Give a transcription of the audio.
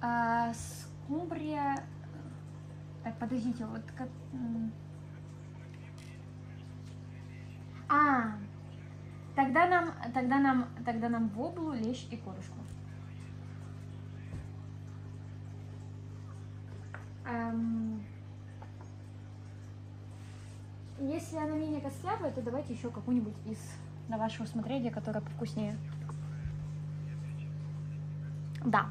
А, скумбрия... Так, э, подождите, вот как... А, тогда нам, тогда нам, тогда нам воблу, лещ и корушку. Эм, Если она менее костлявая, то давайте еще какую-нибудь из на ваше усмотрение, которая повкуснее. Да,